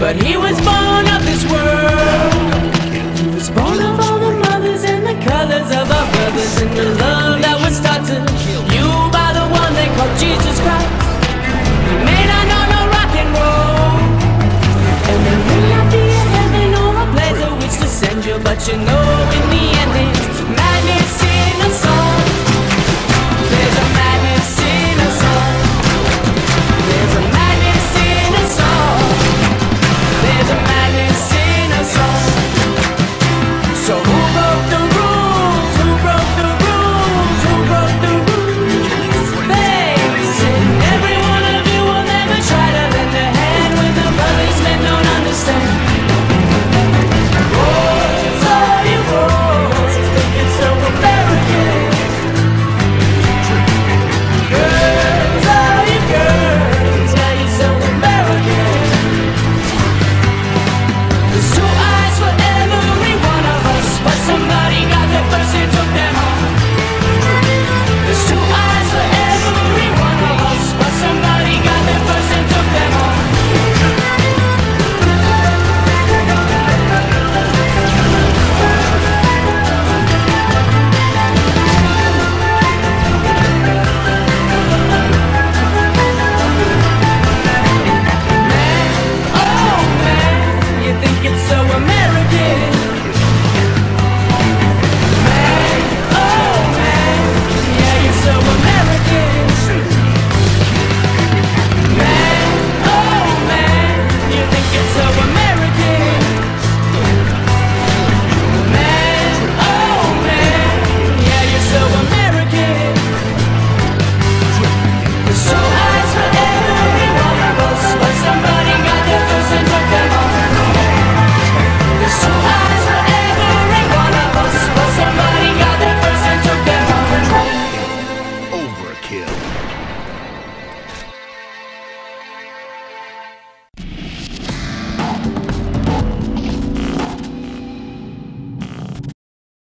But he was born of this world. He was born of all the mothers and the colors of our brothers and the love that was taught to you by the one they called Jesus Christ. May not know no rock and roll, and there not be a heaven or a place to send you, but you know it.